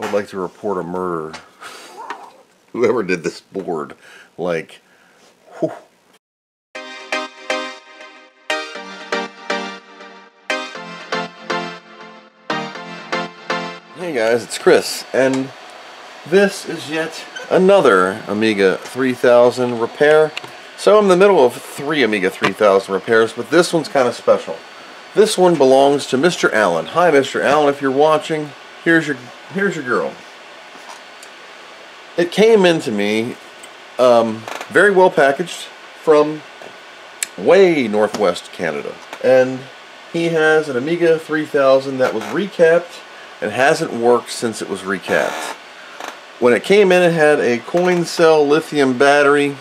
I would like to report a murder. Whoever did this board, like, whew. Hey guys, it's Chris, and this is yet another Amiga 3000 repair. So I'm in the middle of three Amiga 3000 repairs, but this one's kind of special. This one belongs to Mr. Allen. Hi, Mr. Allen, if you're watching, here's your here's your girl. It came into me um, very well packaged from way northwest Canada, and he has an Amiga 3000 that was recapped and hasn't worked since it was recapped. When it came in, it had a coin cell lithium battery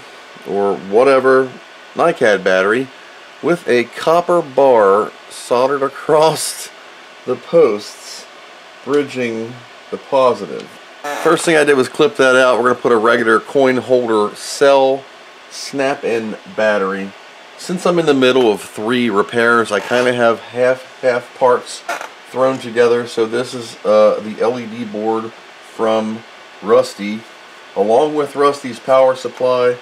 or whatever NiCad battery with a copper bar soldered across the posts bridging the positive. First thing I did was clip that out. We're going to put a regular coin holder cell snap-in battery. Since I'm in the middle of three repairs, I kind of have half-half parts thrown together. So this is uh, the LED board from Rusty, along with Rusty's power supply,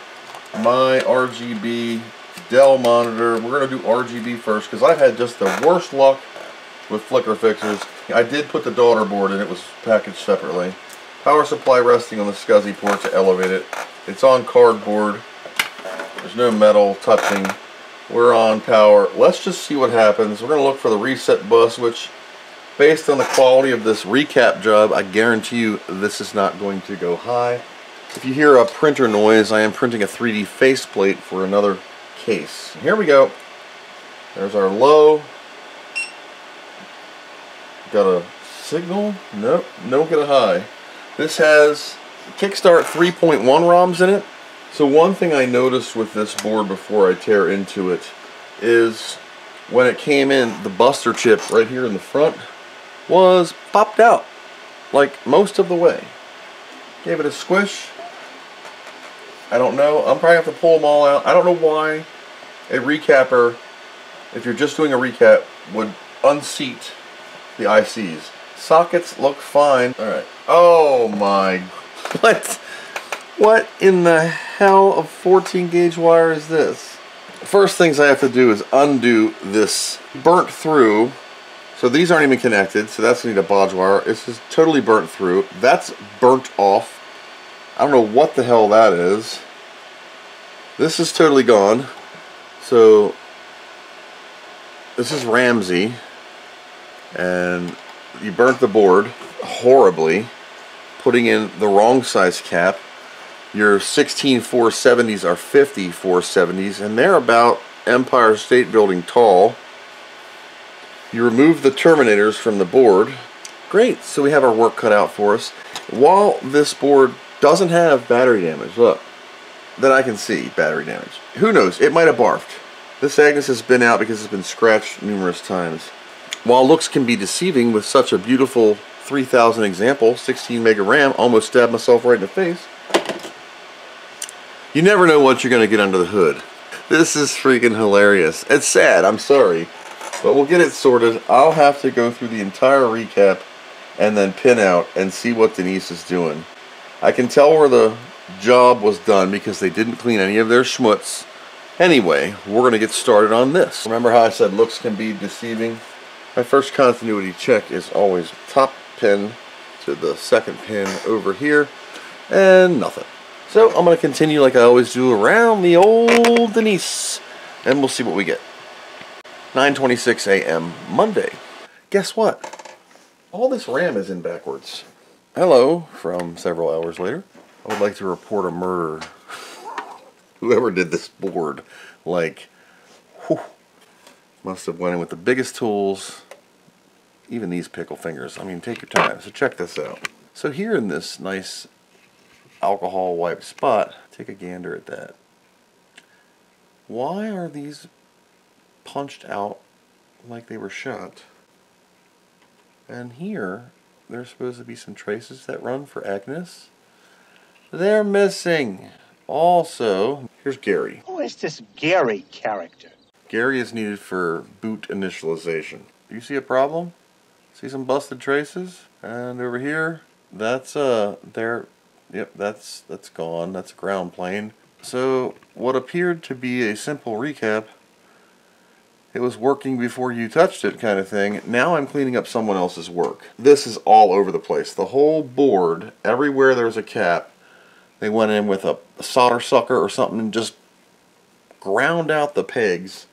my RGB Dell monitor. We're going to do RGB first because I've had just the worst luck with flicker fixers. I did put the daughter board in, it was packaged separately. Power supply resting on the SCSI port to elevate it. It's on cardboard. There's no metal touching. We're on power. Let's just see what happens. We're going to look for the reset bus, which based on the quality of this recap job, I guarantee you this is not going to go high. If you hear a printer noise, I am printing a 3D faceplate for another case. Here we go. There's our low. Got a signal? Nope, don't get a high. This has Kickstart 3.1 ROMs in it. So one thing I noticed with this board before I tear into it is when it came in, the buster chip right here in the front was popped out like most of the way. Gave it a squish. I don't know. I'm probably have to pull them all out. I don't know why a recapper, if you're just doing a recap, would unseat the ICs. Sockets look fine. Alright. Oh my... What? What in the hell of 14 gauge wire is this? First things I have to do is undo this burnt through. So these aren't even connected, so that's going to need a bodge wire. It's just totally burnt through. That's burnt off. I don't know what the hell that is. This is totally gone. So this is Ramsey and you burnt the board horribly putting in the wrong size cap. Your 16 470s are 50 470s and they're about Empire State Building tall. You remove the terminators from the board. Great so we have our work cut out for us. While this board doesn't have battery damage look that I can see battery damage. Who knows? It might have barfed. This Agnus has been out because it's been scratched numerous times while looks can be deceiving with such a beautiful 3000 example, 16 mega RAM, almost stabbed myself right in the face. You never know what you're going to get under the hood. This is freaking hilarious. It's sad, I'm sorry. But we'll get it sorted. I'll have to go through the entire recap and then pin out and see what Denise is doing. I can tell where the job was done because they didn't clean any of their schmutz. Anyway, we're going to get started on this. Remember how I said looks can be deceiving? My first continuity check is always top pin to the second pin over here, and nothing. So I'm going to continue like I always do around the old Denise, and we'll see what we get. 9.26 a.m. Monday. Guess what? All this RAM is in backwards. Hello, from several hours later. I would like to report a murder. Whoever did this board, like, whew, must have went in with the biggest tools, even these pickle fingers. I mean, take your time. So check this out. So here in this nice alcohol wiped spot, take a gander at that. Why are these punched out like they were shot? And here, there's supposed to be some traces that run for Agnus. They're missing. Also, here's Gary. Who is this Gary character? Gary is needed for boot initialization. Do you see a problem? See some busted traces? And over here, that's uh there yep that's that's gone. That's a ground plane. So what appeared to be a simple recap it was working before you touched it kind of thing. Now I'm cleaning up someone else's work. This is all over the place. The whole board everywhere there's a cap they went in with a, a solder sucker or something and just ground out the pegs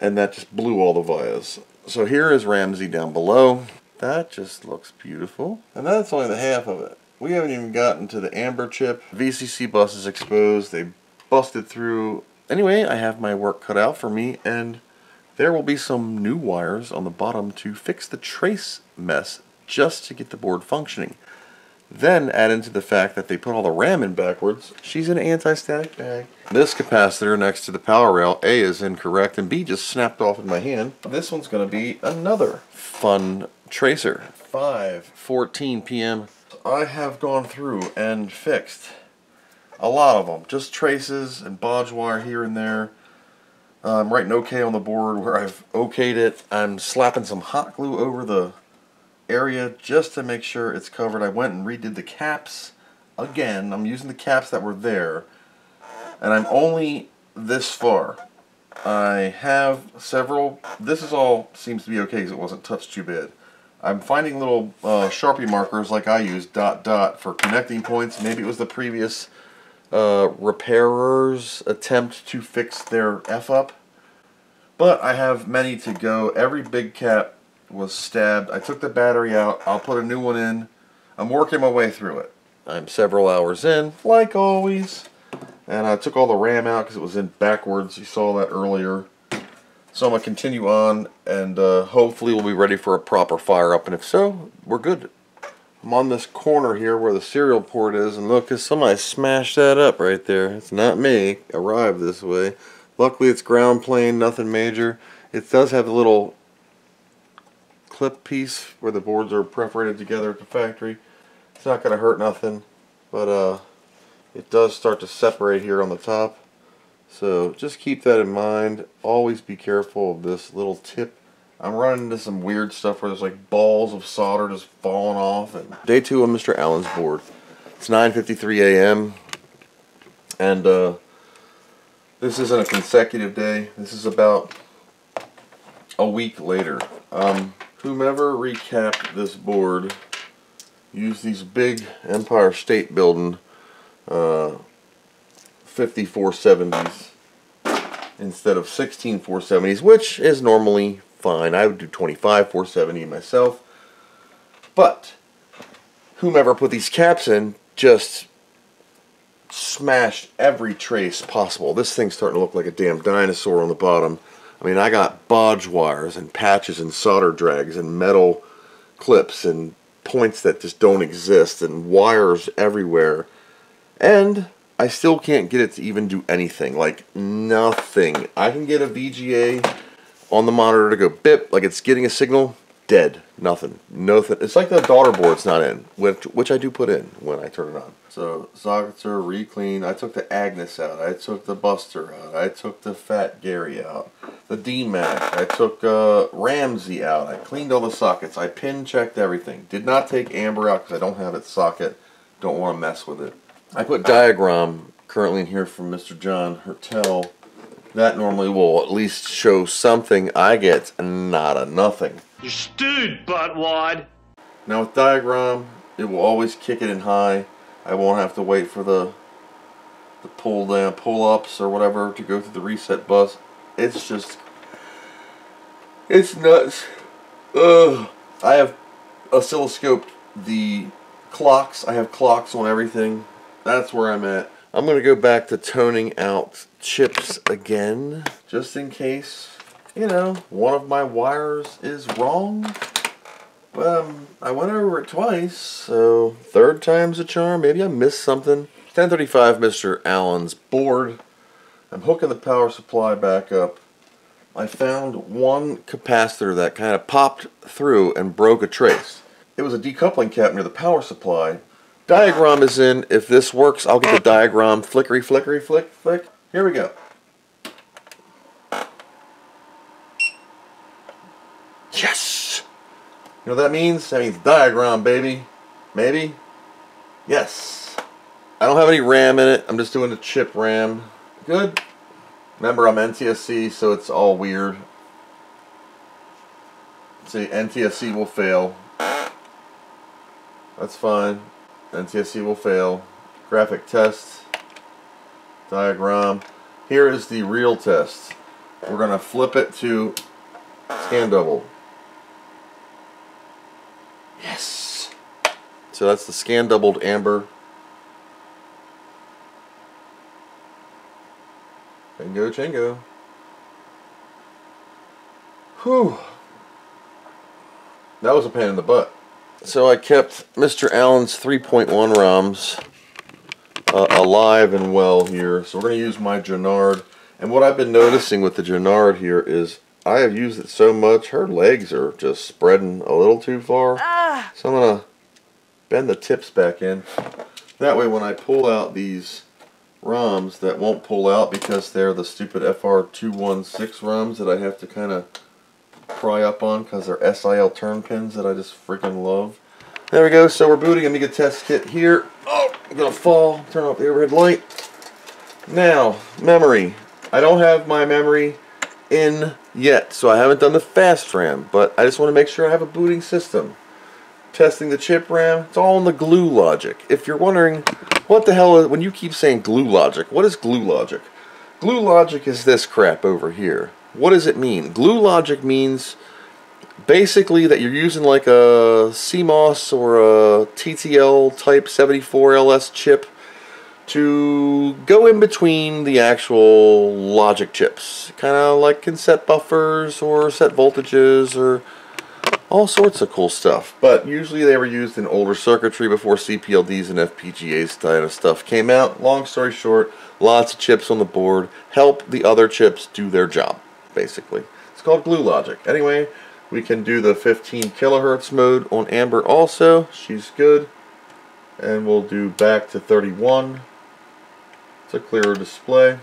and that just blew all the vias so here is Ramsey down below that just looks beautiful. And that's only the half of it. We haven't even gotten to the amber chip. VCC bus is exposed. They busted through. Anyway, I have my work cut out for me and there will be some new wires on the bottom to fix the trace mess just to get the board functioning. Then add into the fact that they put all the RAM in backwards. She's an anti-static bag. This capacitor next to the power rail, A is incorrect and B just snapped off in my hand. This one's going to be another fun tracer. 5.14 p.m. I have gone through and fixed a lot of them. Just traces and bodge wire here and there. I'm writing OK on the board where I've okayed it. I'm slapping some hot glue over the area just to make sure it's covered. I went and redid the caps again. I'm using the caps that were there. And I'm only this far. I have several, this is all seems to be okay because it wasn't touched too bad. I'm finding little uh, Sharpie markers like I use, dot dot, for connecting points. Maybe it was the previous uh, repairer's attempt to fix their F up. But I have many to go. Every big cap was stabbed. I took the battery out. I'll put a new one in. I'm working my way through it. I'm several hours in, like always. And I took all the RAM out because it was in backwards. You saw that earlier. So I'm going to continue on and uh, hopefully we'll be ready for a proper fire up. And if so, we're good. I'm on this corner here where the serial port is. And look, somebody smashed that up right there. It's not me. Arrived this way. Luckily it's ground plane, nothing major. It does have a little clip piece where the boards are perforated together at the factory. It's not going to hurt nothing. But uh, it does start to separate here on the top. So just keep that in mind. Always be careful of this little tip. I'm running into some weird stuff where there's like balls of solder just falling off. And Day two on Mr. Allen's board. It's 9.53 a.m. And uh, this isn't a consecutive day. This is about a week later. Um, whomever recapped this board used these big Empire State Building uh, 5470s instead of 16 470s, which is normally fine. I would do 25 470 myself. But whomever put these caps in just smashed every trace possible. This thing's starting to look like a damn dinosaur on the bottom. I mean, I got bodge wires and patches and solder drags and metal clips and points that just don't exist and wires everywhere. And I still can't get it to even do anything. Like, nothing. I can get a VGA on the monitor to go bip, like it's getting a signal, dead. Nothing. Nothing. It's like the daughter board's not in, which which I do put in when I turn it on. So, sockets are re-cleaned. I took the Agnus out. I took the Buster out. I took the Fat Gary out. The D-Mac. I took uh, Ramsey out. I cleaned all the sockets. I pin-checked everything. Did not take Amber out because I don't have its socket. Don't want to mess with it. I put DiagROM currently in here from Mr. John Hertell. That normally will at least show something. I get and not a nothing. You stewed, buttwad. Now with DiagROM, it will always kick it in high. I won't have to wait for the the pull down, pull ups or whatever to go through the reset bus. It's just, it's nuts. Ugh. I have oscilloscope the clocks. I have clocks on everything that's where I'm at. I'm going to go back to toning out chips again, just in case, you know, one of my wires is wrong. Um, I went over it twice, so third time's a charm. Maybe I missed something. 1035 Mr. Allen's board. I'm hooking the power supply back up. I found one capacitor that kind of popped through and broke a trace. It was a decoupling cap near the power supply, DiagROM is in. If this works, I'll get the DiagROM. Flickery, flickery, flick, flick. Here we go. Yes! You know what that means? That means DiagROM, baby. Maybe? Yes. I don't have any RAM in it. I'm just doing the chip RAM. Good. Remember, I'm NTSC, so it's all weird. See, NTSC will fail. That's fine. NTSC will fail. Graphic test. DiagROM. Here is the real test. We're going to flip it to scan double. Yes! So that's the scan doubled amber. Bingo Chingo. Whew. That was a pain in the butt. So I kept Mr. Allen's 3.1 ROMs uh, alive and well here. So we're going to use my Jonard. And what I've been noticing with the Jonard here is I have used it so much, her legs are just spreading a little too far. Ah. So I'm going to bend the tips back in. That way when I pull out these ROMs that won't pull out because they're the stupid FR216 ROMs that I have to kind of pry up on because they're SIL turn pins that I just freaking love. There we go. So we're booting Amiga test kit here. Oh, I'm going to fall. Turn off the overhead light. Now, memory. I don't have my memory in yet, so I haven't done the fast RAM, but I just want to make sure I have a booting system. Testing the chip RAM, it's all in the glue logic. If you're wondering, what the hell is, when you keep saying glue logic, what is glue logic? Glue logic is this crap over here. What does it mean? Glue logic means basically that you're using like a CMOS or a TTL type 74LS chip to go in between the actual logic chips. Kind of like can set buffers or set voltages or all sorts of cool stuff. But usually they were used in older circuitry before CPLDs and FPGAs kind of stuff came out. Long story short, lots of chips on the board help the other chips do their job basically. It's called glue logic. Anyway, we can do the 15 kilohertz mode on Amber also. She's good. And we'll do back to 31. It's a clearer display.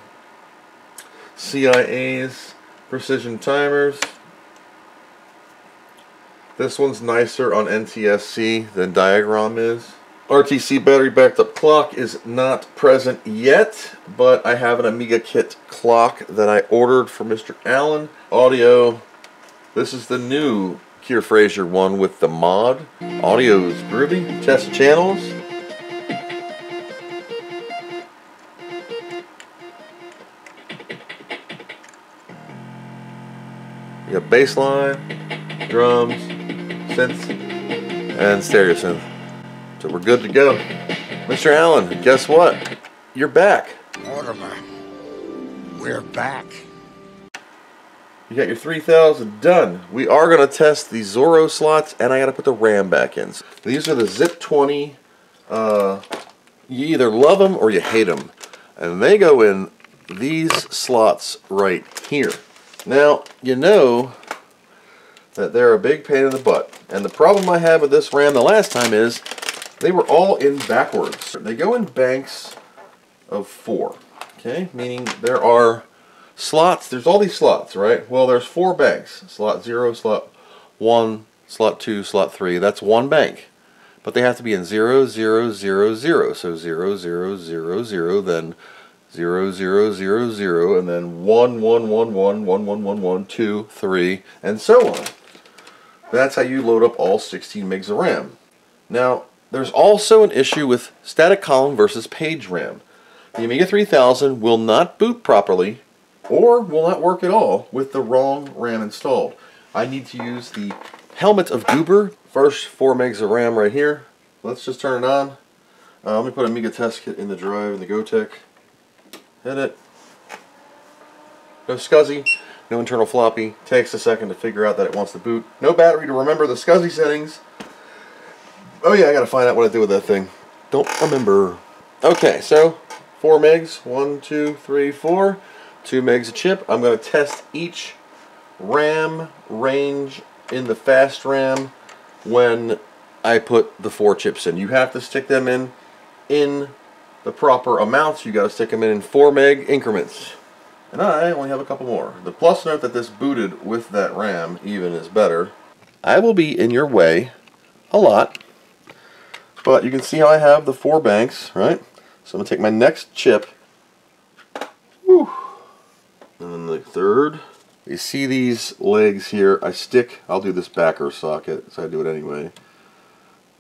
CIA's precision timers. This one's nicer on NTSC than DiagROM is. RTC battery backed up clock is not present yet, but I have an Amiga Kit clock that I ordered for Mr. Allen. Audio, this is the new Keir Fraser one with the mod. Audio is groovy. Test channels. You got bass line, drums, synths, and stereo synth. So we're good to go. Mr. Allen, guess what? You're back. Mortimer, we're back. You got your 3000 done. We are going to test the Zorro slots, and I got to put the RAM back in. These are the Zip 20. Uh, you either love them or you hate them. And they go in these slots right here. Now, you know that they're a big pain in the butt. And the problem I had with this RAM the last time is they were all in backwards. They go in banks of four, okay? Meaning there are slots, there's all these slots, right? Well, there's four banks. Slot zero, slot one, slot two, slot three. That's one bank. But they have to be in zero, zero, zero, zero. So zero, zero, zero, zero, then zero, zero, zero, zero, and then one, one, one, one, one, one, one, one, two, three, and so on. That's how you load up all 16 megs of RAM. Now, there's also an issue with static column versus page RAM. The Amiga 3000 will not boot properly or will not work at all with the wrong RAM installed. I need to use the Helmet of Goober, first 4 megs of RAM right here. Let's just turn it on. Uh, let me put Amiga test kit in the drive in the Gotek. Hit it. No SCSI, no internal floppy. Takes a second to figure out that it wants to boot. No battery to remember the SCSI settings. Oh yeah, I gotta find out what I do with that thing. Don't remember. Okay, so four megs. One, two, three, four. Two megs of chip. I'm gonna test each RAM range in the fast RAM when I put the four chips in. You have to stick them in in the proper amounts. You gotta stick them in in four meg increments. And I only have a couple more. The plus note that this booted with that RAM even is better. I will be in your way a lot But you can see how I have the four banks, right? So I'm going to take my next chip. Whew. And then the third. You see these legs here? I stick, I'll do this backer socket, so I do it anyway.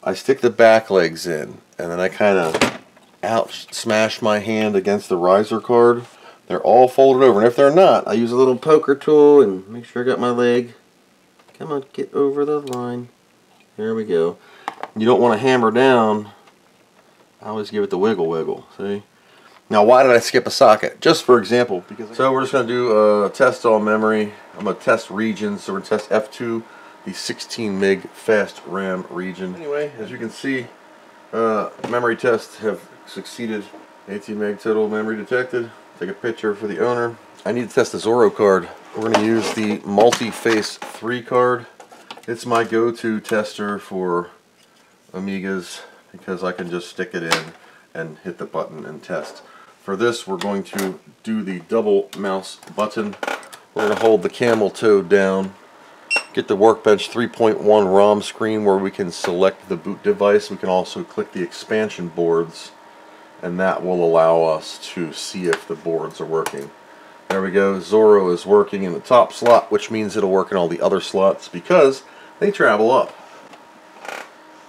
I stick the back legs in, and then I kind of out smash my hand against the riser card. They're all folded over, and if they're not, I use a little poker tool and make sure I got my leg. Come on, get over the line. There we go. You don't want to hammer down. I always give it the wiggle wiggle, see? Now why did I skip a socket? Just for example, because so we're just going to do a test on memory. I'm going to test regions, so we're going to test F2, the 16 meg fast RAM region. Anyway, as you can see, uh, memory tests have succeeded. 18 meg total memory detected. Take a picture for the owner. I need to test the Zorro card. We're going to use the multi-face 3 card. It's my go-to tester for Amigas because I can just stick it in and hit the button and test. For this, we're going to do the double mouse button. We're going to hold the camel toe down, get the Workbench 3.1 ROM screen where we can select the boot device. We can also click the expansion boards, and that will allow us to see if the boards are working. There we go. Zorro is working in the top slot, which means it'll work in all the other slots because they travel up.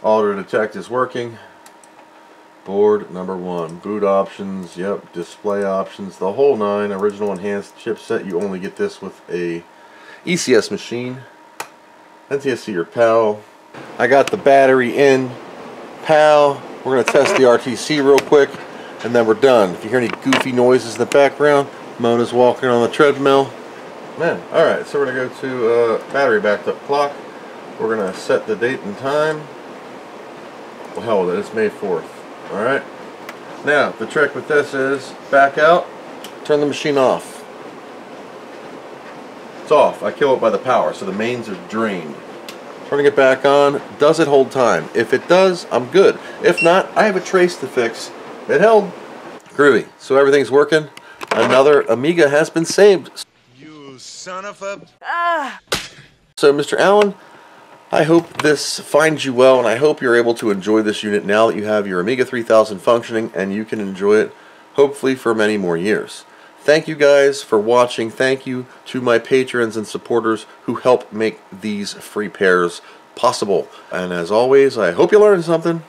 Auto detect is working. Board number one. Boot options, yep. Display options, the whole nine. Original enhanced chipset. You only get this with a ECS machine. NTSC or PAL. I got the battery in PAL. We're going to test the RTC real quick and then we're done. If you hear any goofy noises in the background, Mona's walking on the treadmill. Man, alright, so we're going to go to uh, battery backed up clock. We're going to set the date and time. Well, hell with it, it's May 4th. Alright? Now, the trick with this is back out, turn the machine off. It's off. I kill it by the power, so the mains are drained. Turning it back on, does it hold time? If it does, I'm good. If not, I have a trace to fix. It held. Groovy. So everything's working. Another Amiga has been saved. You son of a... Ah! So, Mr. Allen, I hope this finds you well, and I hope you're able to enjoy this unit now that you have your Amiga 3000 functioning, and you can enjoy it, hopefully, for many more years. Thank you guys for watching. Thank you to my patrons and supporters who help make these free pairs possible. And as always, I hope you learned something.